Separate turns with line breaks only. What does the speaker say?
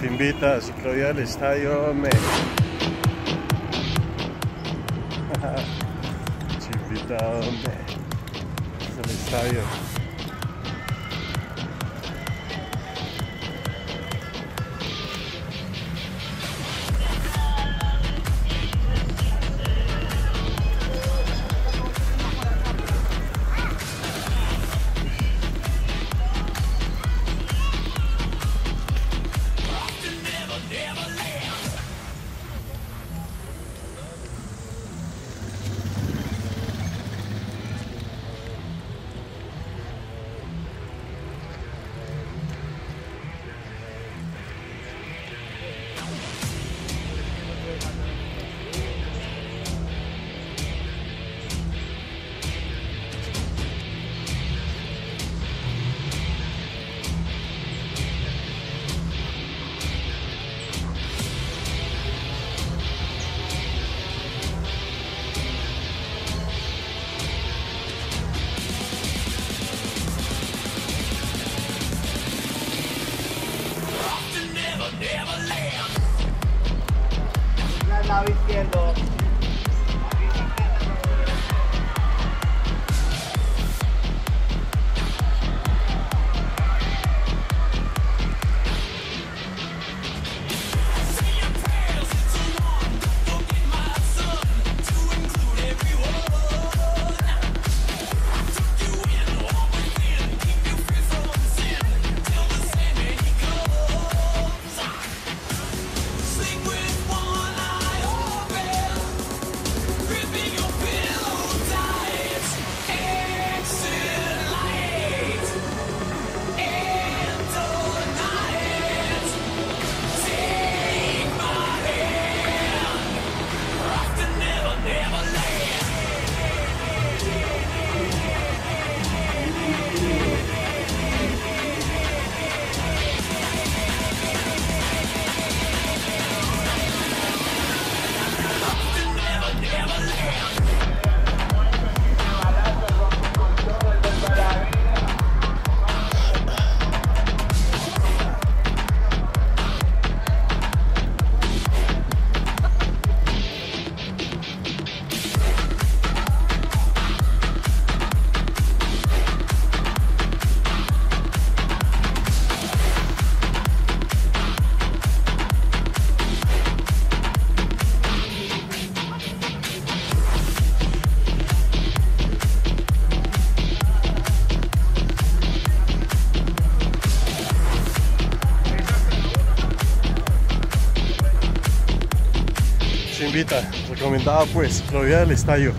Te invita a ciclovía del estadio invita a dónde? Es el estadio.
Lado izquierdo.
Invita, recomendada pues, ciclovía del estadio.